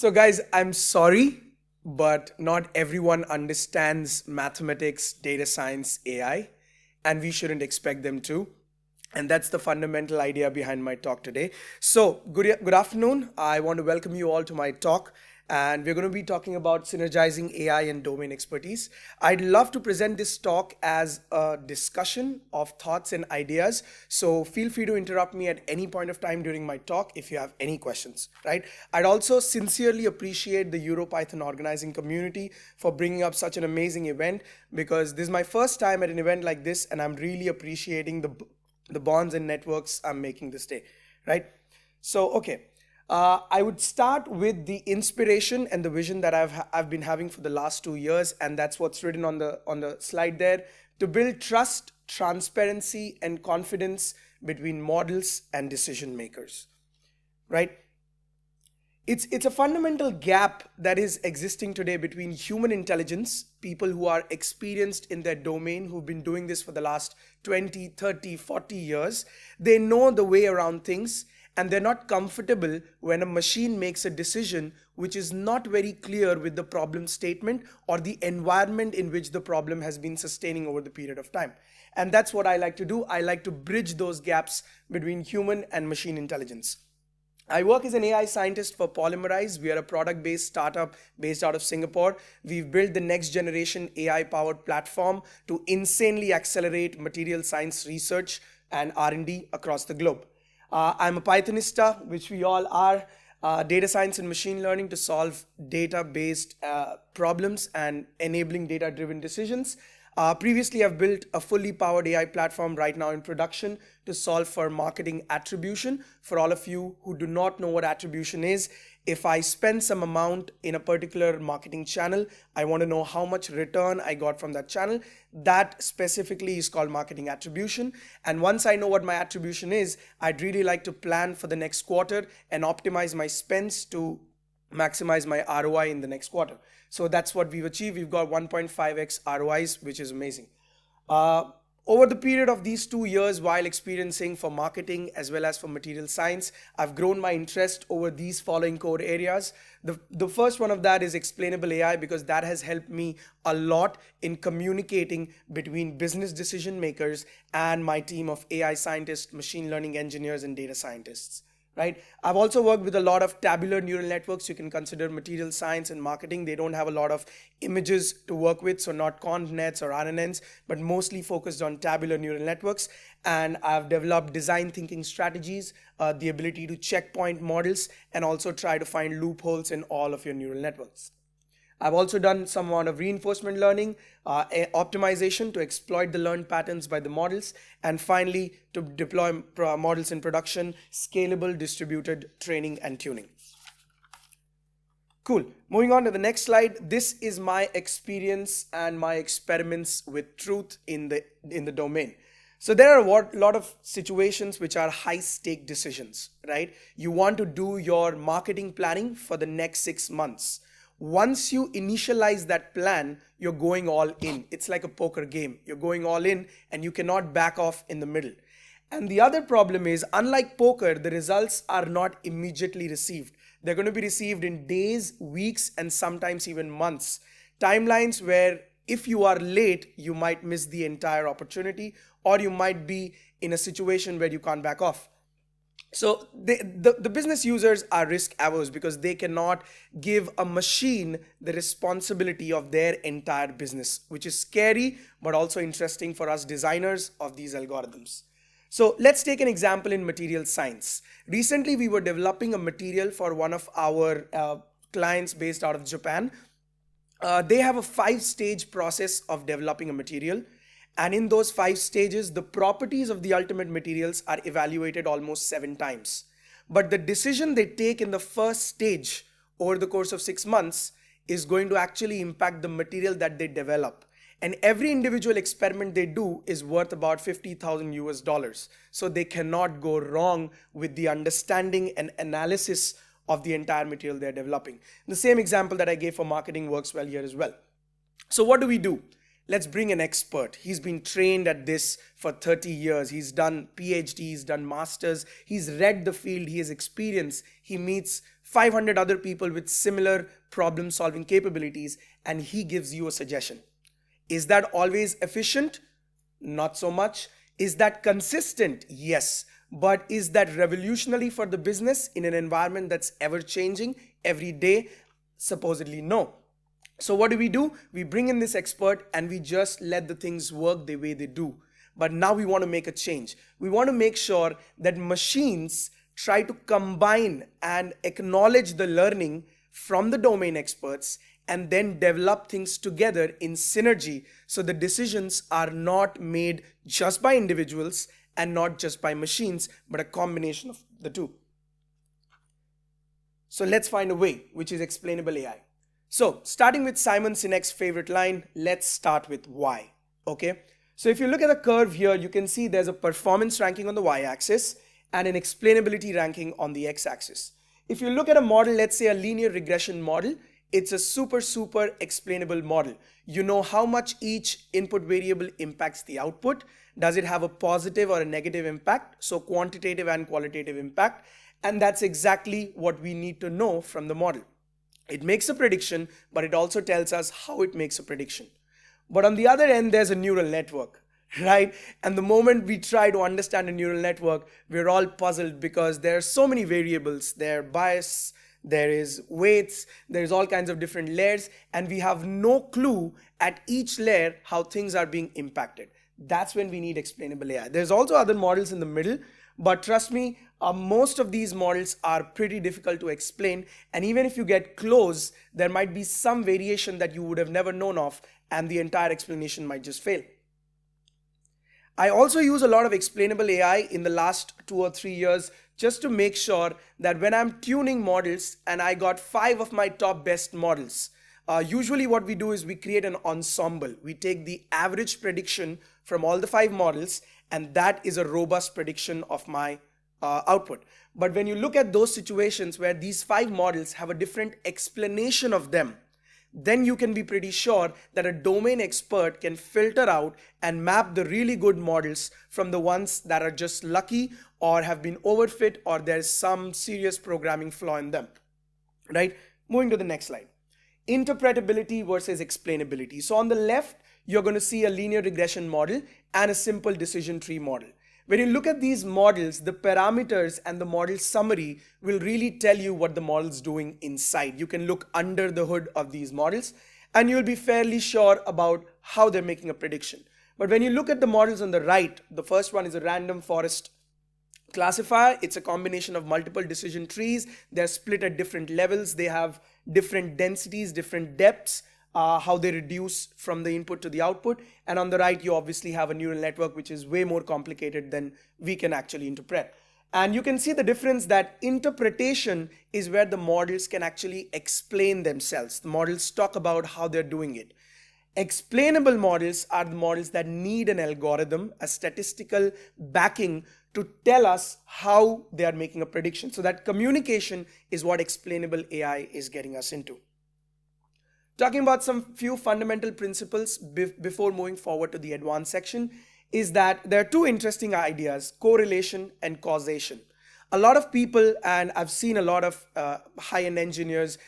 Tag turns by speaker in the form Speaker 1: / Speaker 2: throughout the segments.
Speaker 1: So, guys, I'm sorry, but not everyone understands mathematics, data science, AI, and we shouldn't expect them to. And that's the fundamental idea behind my talk today. So, good, good afternoon. I want to welcome you all to my talk and we're going to be talking about synergizing AI and domain expertise. I'd love to present this talk as a discussion of thoughts and ideas. So feel free to interrupt me at any point of time during my talk if you have any questions, right? I'd also sincerely appreciate the EuroPython organizing community for bringing up such an amazing event because this is my first time at an event like this and I'm really appreciating the, the bonds and networks I'm making this day, right? So, okay. Uh, I would start with the inspiration and the vision that I've I've been having for the last two years, and that's what's written on the on the slide there. To build trust, transparency, and confidence between models and decision makers, right? It's it's a fundamental gap that is existing today between human intelligence, people who are experienced in their domain, who've been doing this for the last 20, 30, 40 years. They know the way around things and they're not comfortable when a machine makes a decision which is not very clear with the problem statement or the environment in which the problem has been sustaining over the period of time. And that's what I like to do. I like to bridge those gaps between human and machine intelligence. I work as an AI scientist for Polymerize. We are a product-based startup based out of Singapore. We've built the next generation AI-powered platform to insanely accelerate material science research and R&D across the globe. Uh, I'm a Pythonista, which we all are. Uh, data science and machine learning to solve data-based uh, problems and enabling data-driven decisions. Uh, previously, I've built a fully powered AI platform right now in production to solve for marketing attribution. For all of you who do not know what attribution is, if I spend some amount in a particular marketing channel, I want to know how much return I got from that channel. That specifically is called marketing attribution. And once I know what my attribution is, I'd really like to plan for the next quarter and optimize my spends to maximize my ROI in the next quarter. So that's what we've achieved. We've got 1.5x ROIs, which is amazing. Uh, over the period of these two years, while experiencing for marketing as well as for material science, I've grown my interest over these following core areas. The, the first one of that is explainable AI because that has helped me a lot in communicating between business decision makers and my team of AI scientists, machine learning engineers, and data scientists right? I've also worked with a lot of tabular neural networks. You can consider material science and marketing. They don't have a lot of images to work with, so not ConvNets or RNNs, but mostly focused on tabular neural networks. And I've developed design thinking strategies, uh, the ability to checkpoint models, and also try to find loopholes in all of your neural networks. I've also done some amount of reinforcement learning, uh, optimization to exploit the learned patterns by the models, and finally to deploy models in production, scalable distributed training and tuning. Cool. Moving on to the next slide. This is my experience and my experiments with truth in the in the domain. So there are a lot of situations which are high stake decisions, right? You want to do your marketing planning for the next six months once you initialize that plan, you're going all in. It's like a poker game. You're going all in and you cannot back off in the middle. And the other problem is, unlike poker, the results are not immediately received. They're going to be received in days, weeks, and sometimes even months. Timelines where if you are late, you might miss the entire opportunity, or you might be in a situation where you can't back off. So the, the business users are risk averse because they cannot give a machine the responsibility of their entire business, which is scary, but also interesting for us designers of these algorithms. So let's take an example in material science. Recently, we were developing a material for one of our uh, clients based out of Japan. Uh, they have a five stage process of developing a material. And in those five stages, the properties of the ultimate materials are evaluated almost seven times. But the decision they take in the first stage over the course of six months is going to actually impact the material that they develop. And every individual experiment they do is worth about 50,000 US dollars. So they cannot go wrong with the understanding and analysis of the entire material they're developing. The same example that I gave for marketing works well here as well. So what do we do? Let's bring an expert. He's been trained at this for 30 years. He's done PhD, he's done masters, he's read the field, he has experience. He meets 500 other people with similar problem solving capabilities and he gives you a suggestion. Is that always efficient? Not so much. Is that consistent? Yes. But is that revolutionary for the business in an environment that's ever changing every day? Supposedly, no. So, what do we do? We bring in this expert and we just let the things work the way they do. But now we want to make a change. We want to make sure that machines try to combine and acknowledge the learning from the domain experts and then develop things together in synergy so the decisions are not made just by individuals and not just by machines, but a combination of the two. So let's find a way, which is explainable AI. So starting with Simon Sinek's favorite line, let's start with why. Okay. So if you look at the curve here, you can see there's a performance ranking on the y-axis and an explainability ranking on the x-axis. If you look at a model, let's say a linear regression model, it's a super, super explainable model. You know how much each input variable impacts the output. Does it have a positive or a negative impact? So quantitative and qualitative impact. And that's exactly what we need to know from the model. It makes a prediction, but it also tells us how it makes a prediction. But on the other end, there's a neural network, right? And the moment we try to understand a neural network, we're all puzzled because there are so many variables. There are bias, there is weights, there's all kinds of different layers, and we have no clue at each layer how things are being impacted. That's when we need explainable AI. There's also other models in the middle, but trust me, uh, most of these models are pretty difficult to explain. And even if you get close, there might be some variation that you would have never known of, and the entire explanation might just fail. I also use a lot of explainable AI in the last two or three years just to make sure that when I'm tuning models and I got five of my top best models, uh, usually what we do is we create an ensemble. We take the average prediction from all the five models and that is a robust prediction of my uh, output. But when you look at those situations where these five models have a different explanation of them, then you can be pretty sure that a domain expert can filter out and map the really good models from the ones that are just lucky or have been overfit or there's some serious programming flaw in them. Right? Moving to the next slide. Interpretability versus explainability. So on the left, you're going to see a linear regression model and a simple decision tree model. When you look at these models, the parameters and the model summary will really tell you what the model is doing inside. You can look under the hood of these models and you'll be fairly sure about how they're making a prediction. But when you look at the models on the right, the first one is a random forest classifier. It's a combination of multiple decision trees. They're split at different levels. They have different densities, different depths uh, how they reduce from the input to the output. And on the right, you obviously have a neural network, which is way more complicated than we can actually interpret. And you can see the difference that interpretation is where the models can actually explain themselves. The models talk about how they're doing it. Explainable models are the models that need an algorithm, a statistical backing to tell us how they are making a prediction. So that communication is what explainable AI is getting us into. Talking about some few fundamental principles before moving forward to the advanced section is that there are two interesting ideas, correlation and causation. A lot of people, and I've seen a lot of uh, high-end engineers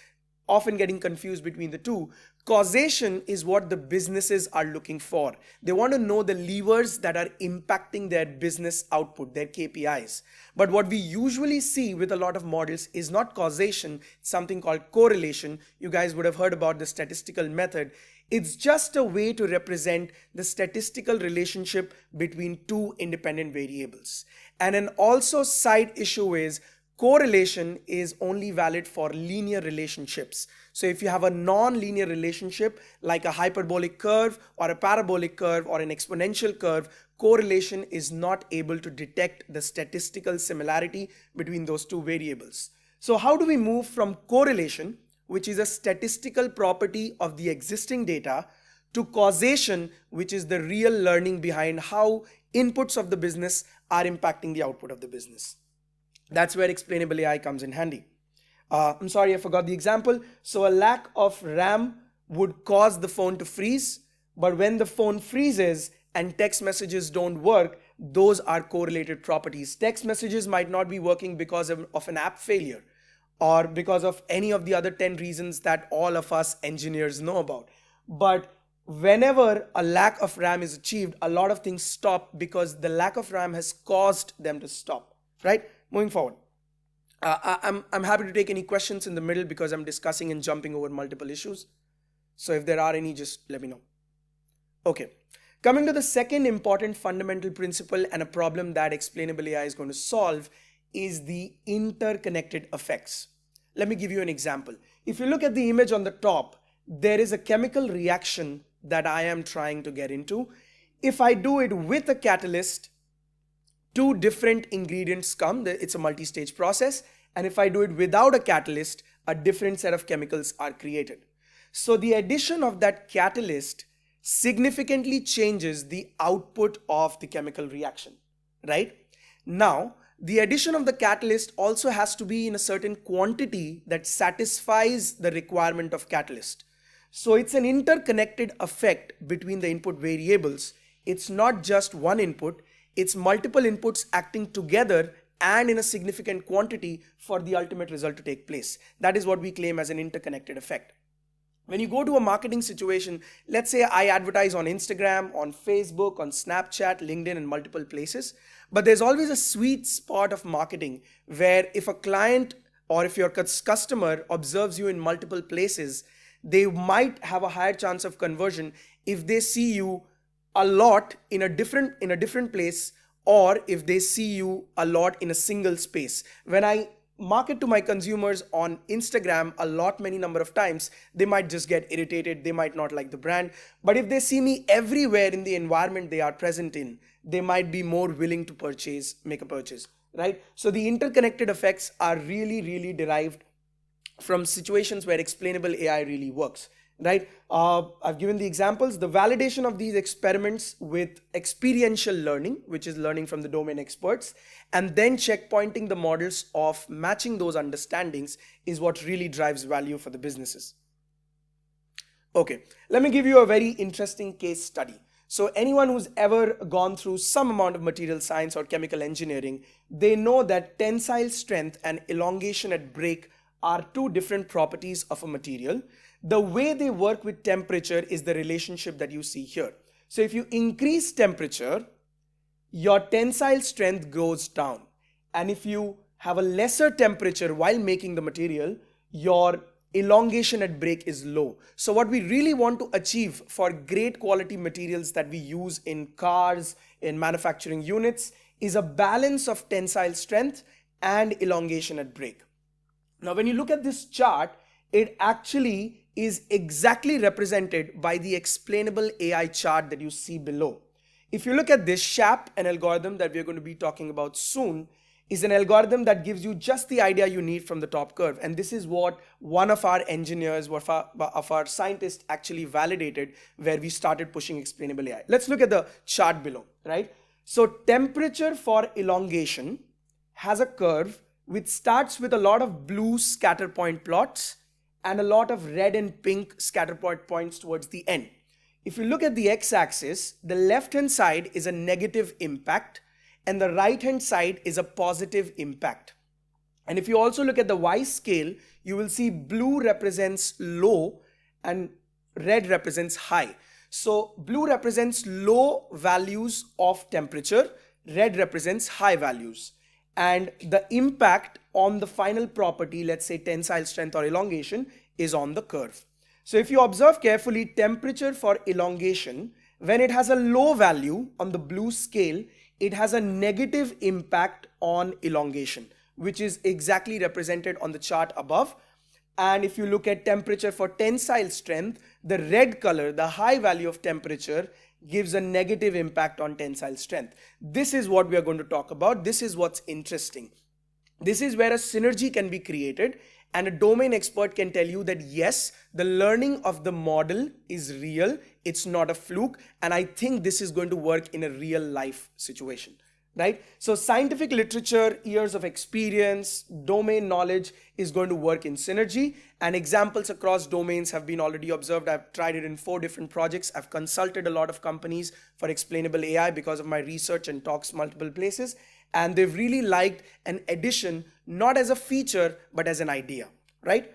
Speaker 1: often getting confused between the two. Causation is what the businesses are looking for. They want to know the levers that are impacting their business output, their KPIs. But what we usually see with a lot of models is not causation, something called correlation. You guys would have heard about the statistical method. It's just a way to represent the statistical relationship between two independent variables. And an also side issue is correlation is only valid for linear relationships. So if you have a non-linear relationship like a hyperbolic curve or a parabolic curve or an exponential curve, correlation is not able to detect the statistical similarity between those two variables. So how do we move from correlation, which is a statistical property of the existing data, to causation, which is the real learning behind how inputs of the business are impacting the output of the business. That's where explainable AI comes in handy. Uh, I'm sorry, I forgot the example. So a lack of RAM would cause the phone to freeze, But when the phone freezes and text messages don't work, those are correlated properties. Text messages might not be working because of, of an app failure or because of any of the other 10 reasons that all of us engineers know about. But whenever a lack of RAM is achieved, a lot of things stop because the lack of RAM has caused them to stop, right? Moving forward. Uh, I'm, I'm happy to take any questions in the middle because I'm discussing and jumping over multiple issues. So if there are any, just let me know. Okay. Coming to the second important fundamental principle and a problem that explainable AI is going to solve is the interconnected effects. Let me give you an example. If you look at the image on the top, there is a chemical reaction that I am trying to get into. If I do it with a catalyst, two different ingredients come. It's a multi-stage process. And if I do it without a catalyst, a different set of chemicals are created. So the addition of that catalyst significantly changes the output of the chemical reaction, right? Now, the addition of the catalyst also has to be in a certain quantity that satisfies the requirement of catalyst. So it's an interconnected effect between the input variables. It's not just one input, it's multiple inputs acting together and in a significant quantity for the ultimate result to take place. That is what we claim as an interconnected effect. When you go to a marketing situation, let's say I advertise on Instagram, on Facebook, on Snapchat, LinkedIn, and multiple places. But there's always a sweet spot of marketing where if a client or if your customer observes you in multiple places, they might have a higher chance of conversion if they see you a lot in a different in a different place or if they see you a lot in a single space. When I market to my consumers on Instagram a lot, many number of times, they might just get irritated. They might not like the brand. But if they see me everywhere in the environment they are present in, they might be more willing to purchase, make a purchase, right? So the interconnected effects are really, really derived from situations where explainable AI really works right? Uh, I've given the examples. The validation of these experiments with experiential learning, which is learning from the domain experts, and then checkpointing the models of matching those understandings is what really drives value for the businesses. Okay, let me give you a very interesting case study. So anyone who's ever gone through some amount of material science or chemical engineering, they know that tensile strength and elongation at break are two different properties of a material the way they work with temperature is the relationship that you see here. So if you increase temperature, your tensile strength goes down. And if you have a lesser temperature while making the material, your elongation at break is low. So what we really want to achieve for great quality materials that we use in cars, in manufacturing units, is a balance of tensile strength and elongation at break. Now, when you look at this chart, it actually is exactly represented by the explainable AI chart that you see below. If you look at this SHAP, an algorithm that we're going to be talking about soon, is an algorithm that gives you just the idea you need from the top curve. And this is what one of our engineers, one of our scientists actually validated where we started pushing explainable AI. Let's look at the chart below, right? So temperature for elongation has a curve which starts with a lot of blue scatter point plots and a lot of red and pink scatterplot points towards the end. If you look at the x-axis, the left-hand side is a negative impact and the right-hand side is a positive impact. And if you also look at the y scale, you will see blue represents low and red represents high. So blue represents low values of temperature, red represents high values. And the impact on the final property, let's say tensile strength or elongation, is on the curve. So if you observe carefully, temperature for elongation, when it has a low value on the blue scale, it has a negative impact on elongation, which is exactly represented on the chart above. And if you look at temperature for tensile strength, the red color, the high value of temperature, gives a negative impact on tensile strength. This is what we are going to talk about. This is what's interesting. This is where a synergy can be created and a domain expert can tell you that yes, the learning of the model is real. It's not a fluke. And I think this is going to work in a real life situation, right? So scientific literature, years of experience, domain knowledge is going to work in synergy and examples across domains have been already observed. I've tried it in four different projects. I've consulted a lot of companies for explainable AI because of my research and talks multiple places. And they've really liked an addition, not as a feature, but as an idea, right?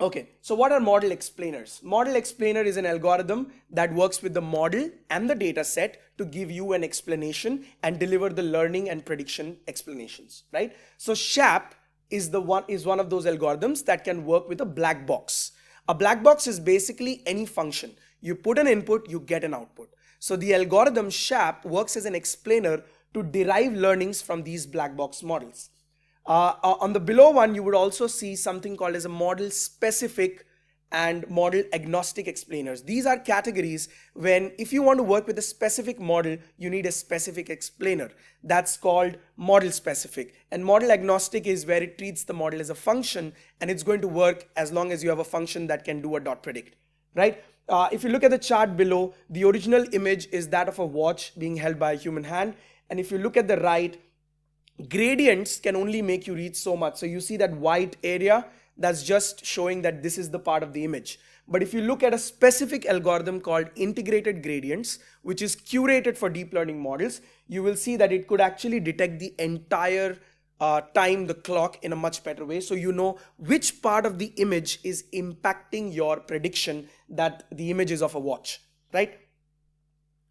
Speaker 1: Okay, so what are model explainers? Model explainer is an algorithm that works with the model and the data set to give you an explanation and deliver the learning and prediction explanations, right? So SHAP is the one is one of those algorithms that can work with a black box. A black box is basically any function. You put an input, you get an output. So the algorithm SHAP works as an explainer to derive learnings from these black box models. Uh, uh, on the below one, you would also see something called as a model specific and model agnostic explainers. These are categories when if you want to work with a specific model, you need a specific explainer. That's called model specific. And model agnostic is where it treats the model as a function and it's going to work as long as you have a function that can do a dot predict, right? Uh, if you look at the chart below, the original image is that of a watch being held by a human hand. And if you look at the right, gradients can only make you reach so much. So you see that white area, that's just showing that this is the part of the image. But if you look at a specific algorithm called integrated gradients, which is curated for deep learning models, you will see that it could actually detect the entire uh, time, the clock in a much better way. So you know which part of the image is impacting your prediction that the image is of a watch, right?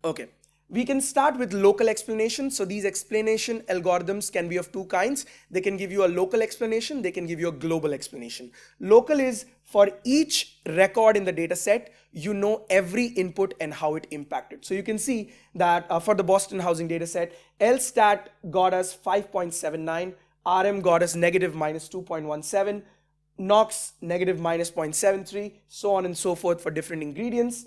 Speaker 1: Okay. We can start with local explanation. So these explanation algorithms can be of two kinds. They can give you a local explanation. They can give you a global explanation. Local is for each record in the data set, you know every input and how it impacted. So you can see that uh, for the Boston housing data set, LSTAT got us 5.79, RM got us negative minus 2.17, NOx negative minus 0.73, so on and so forth for different ingredients.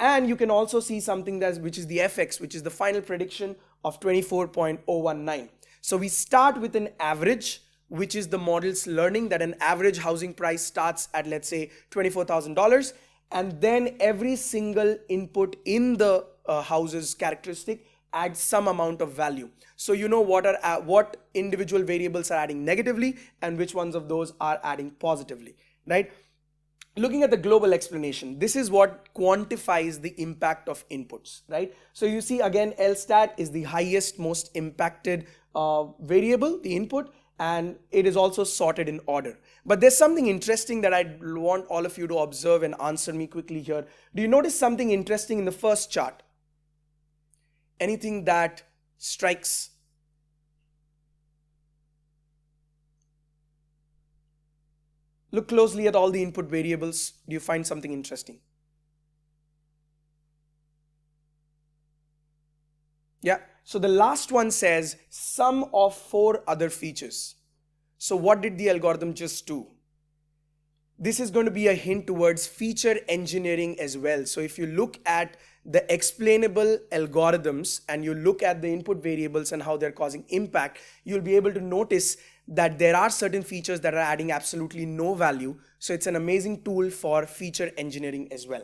Speaker 1: And you can also see something that which is the FX, which is the final prediction of 24.019. So we start with an average, which is the model's learning that an average housing price starts at, let's say, $24,000. And then every single input in the uh, house's characteristic adds some amount of value. So you know what are uh, what individual variables are adding negatively and which ones of those are adding positively, right? Looking at the global explanation, this is what quantifies the impact of inputs, right? So you see again, LSTAT is the highest, most impacted uh, variable, the input, and it is also sorted in order. But there's something interesting that I want all of you to observe and answer me quickly here. Do you notice something interesting in the first chart? Anything that strikes Look closely at all the input variables. Do you find something interesting? Yeah, so the last one says sum of four other features. So what did the algorithm just do? This is going to be a hint towards feature engineering as well. So if you look at the explainable algorithms and you look at the input variables and how they're causing impact, you'll be able to notice that there are certain features that are adding absolutely no value. So it's an amazing tool for feature engineering as well.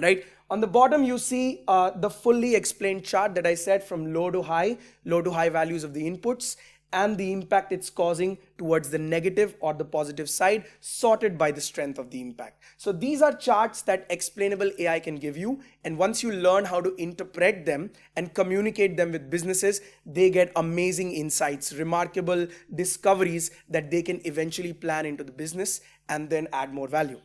Speaker 1: Right on the bottom, you see uh, the fully explained chart that I said from low to high, low to high values of the inputs and the impact it's causing towards the negative or the positive side sorted by the strength of the impact. So these are charts that explainable AI can give you and once you learn how to interpret them and communicate them with businesses, they get amazing insights, remarkable discoveries that they can eventually plan into the business and then add more value.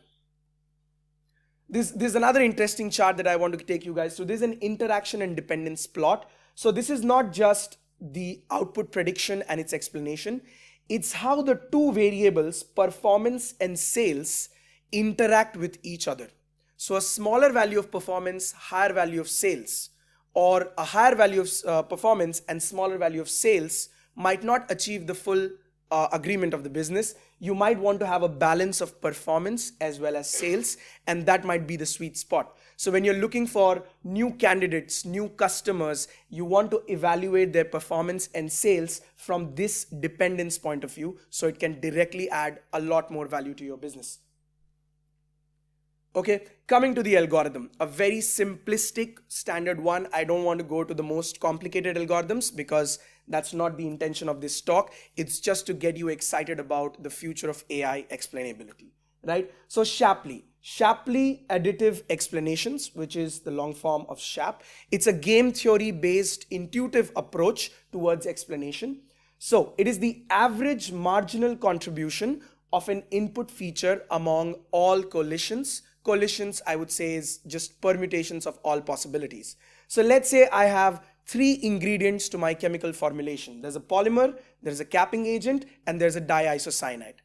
Speaker 1: This, this is another interesting chart that I want to take you guys to. This is an interaction and dependence plot. So this is not just the output prediction and its explanation. It's how the two variables, performance and sales, interact with each other. So a smaller value of performance, higher value of sales, or a higher value of uh, performance and smaller value of sales might not achieve the full uh, agreement of the business. You might want to have a balance of performance as well as sales, and that might be the sweet spot. So when you're looking for new candidates, new customers, you want to evaluate their performance and sales from this dependence point of view so it can directly add a lot more value to your business. Okay, coming to the algorithm, a very simplistic standard one. I don't want to go to the most complicated algorithms because that's not the intention of this talk. It's just to get you excited about the future of AI explainability, right? So Shapley, Shapley Additive Explanations, which is the long form of SHAP. It's a game theory based intuitive approach towards explanation. So it is the average marginal contribution of an input feature among all coalitions Coalitions, I would say, is just permutations of all possibilities. So let's say I have three ingredients to my chemical formulation. There's a polymer, there's a capping agent, and there's a diisocyanide.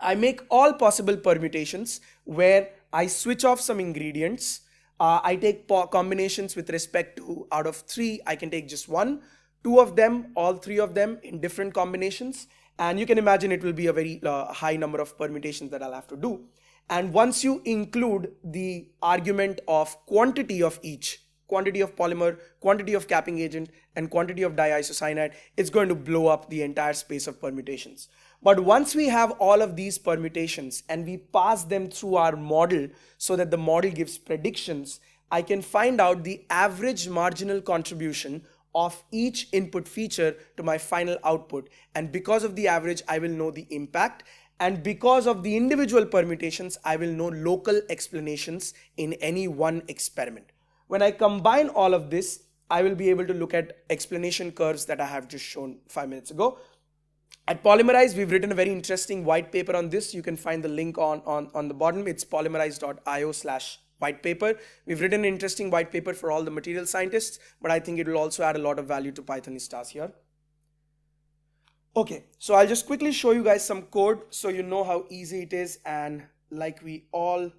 Speaker 1: I make all possible permutations where I switch off some ingredients. Uh, I take combinations with respect to out of three, I can take just one, two of them, all three of them in different combinations. And you can imagine it will be a very uh, high number of permutations that I'll have to do. And once you include the argument of quantity of each, quantity of polymer, quantity of capping agent, and quantity of diisocyanide, it's going to blow up the entire space of permutations. But once we have all of these permutations and we pass them through our model so that the model gives predictions, I can find out the average marginal contribution of each input feature to my final output. And because of the average, I will know the impact and because of the individual permutations, I will know local explanations in any one experiment. When I combine all of this, I will be able to look at explanation curves that I have just shown five minutes ago. At Polymerize, we've written a very interesting white paper on this. You can find the link on, on, on the bottom. It's polymerize.io slash white paper. We've written an interesting white paper for all the material scientists, but I think it will also add a lot of value to Pythonistas here. Okay, so I'll just quickly show you guys some code so you know how easy it is and like we all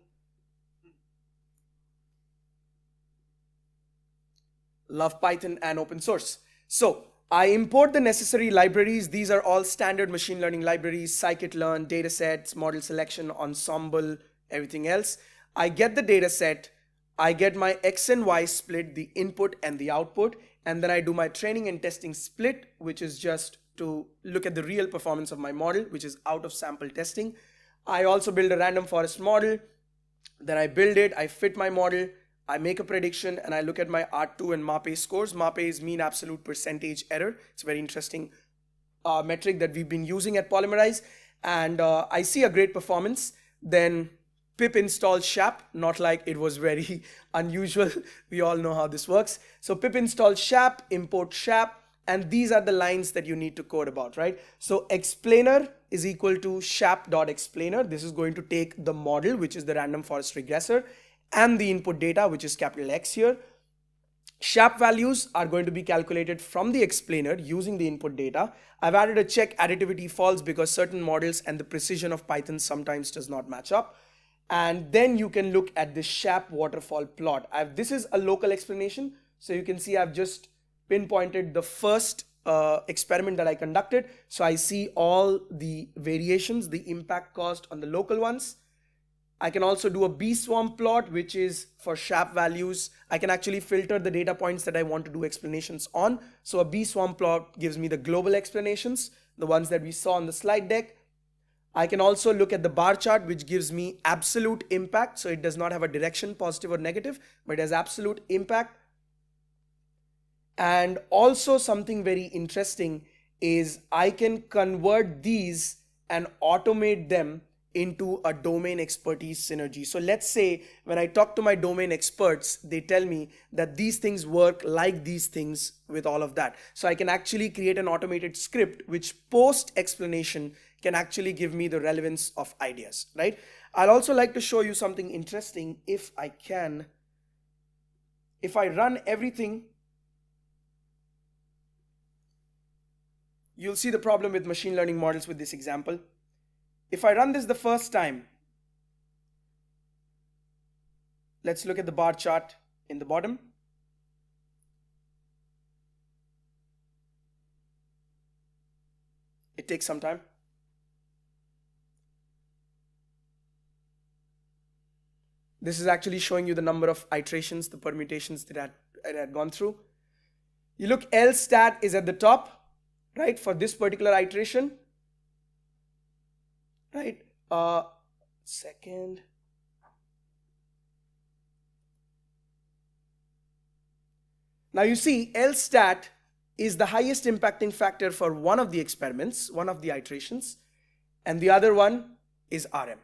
Speaker 1: love Python and open source. So I import the necessary libraries. These are all standard machine learning libraries, scikit-learn, datasets, model selection, ensemble, everything else. I get the dataset, I get my X and Y split, the input and the output, and then I do my training and testing split, which is just to look at the real performance of my model, which is out of sample testing. I also build a random forest model. Then I build it, I fit my model, I make a prediction, and I look at my R2 and MAPE scores. MAPE is mean absolute percentage error. It's a very interesting uh, metric that we've been using at Polymerize. And uh, I see a great performance. Then pip install shap, not like it was very unusual. we all know how this works. So pip install shap, import shap, and these are the lines that you need to code about, right? So explainer is equal to shap.explainer. This is going to take the model, which is the random forest regressor, and the input data, which is capital X here. SHAP values are going to be calculated from the explainer using the input data. I've added a check additivity false because certain models and the precision of Python sometimes does not match up. And then you can look at the SHAP waterfall plot. I've, this is a local explanation. So you can see I've just pinpointed the first uh, experiment that I conducted. So I see all the variations, the impact caused on the local ones. I can also do a beeswarm plot, which is for SHAP values. I can actually filter the data points that I want to do explanations on. So a beeswarm plot gives me the global explanations, the ones that we saw on the slide deck. I can also look at the bar chart, which gives me absolute impact. So it does not have a direction, positive or negative, but it has absolute impact. And also something very interesting is I can convert these and automate them into a domain expertise synergy. So let's say when I talk to my domain experts, they tell me that these things work like these things with all of that. So I can actually create an automated script which post explanation can actually give me the relevance of ideas, right? I'll also like to show you something interesting if I can. If I run everything You'll see the problem with machine learning models with this example. If I run this the first time, let's look at the bar chart in the bottom. It takes some time. This is actually showing you the number of iterations, the permutations that I had gone through. You look, LSTAT is at the top right for this particular iteration right. Uh second. Now you see lstat is the highest impacting factor for one of the experiments one of the iterations and the other one is rm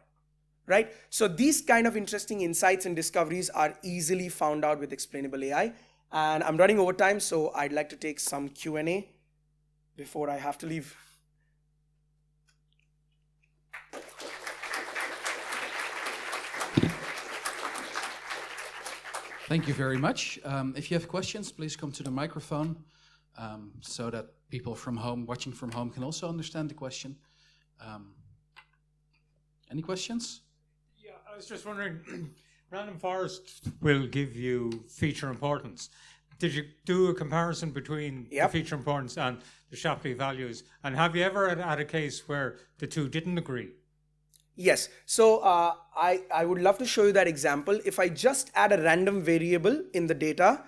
Speaker 1: right? So these kind of interesting insights and discoveries are easily found out with explainable ai and i'm running over time so i'd like to take some q&a before i have to leave.
Speaker 2: Thank you very much. Um, if you have questions, please come to the microphone um, so that people from home, watching from home, can also understand the question. Um, any questions?
Speaker 3: Yeah, I was just wondering, random forest will give you feature importance. Did you do a comparison between
Speaker 1: Yep.
Speaker 3: the feature importance and the Shapley values? And have you ever had, had a case where the two didn't agree?
Speaker 1: Yes. So uh, I, I would love to show you that example. If I just add a random variable in the data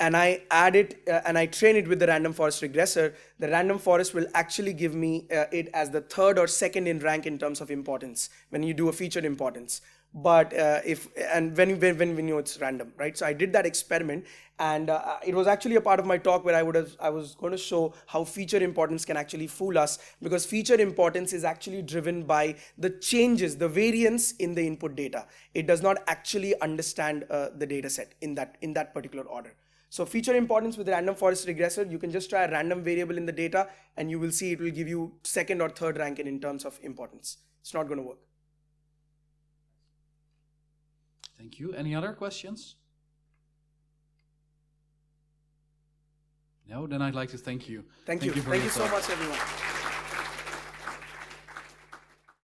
Speaker 1: and I add it uh, and I train it with the random forest regressor, the random forest will actually give me uh, it as the third or second in rank in terms of importance when you do a featured importance. But uh, if and when, when when you know it's random, right? So I did that experiment, and uh, it was actually a part of my talk where I would have I was going to show how feature importance can actually fool us because feature importance is actually driven by the changes, the variance in the input data. It does not actually understand uh, the data set in that in that particular order. So feature importance with random forest regressor, you can just try a random variable in the data and you will see it will give you second or third rank in, in terms of importance. It's not going to work.
Speaker 2: Thank you. Any other questions? No, then I'd like to thank you.
Speaker 1: Thank, you.
Speaker 2: for
Speaker 1: Thank you so
Speaker 2: talk.
Speaker 1: much, everyone.